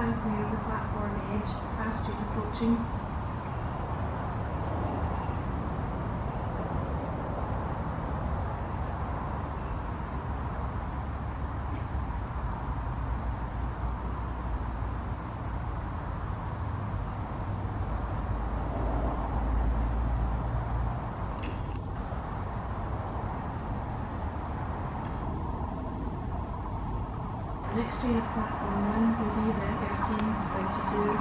please stand clear the platform edge, past you approaching. Next train at platform one will be the thirteen twenty-two.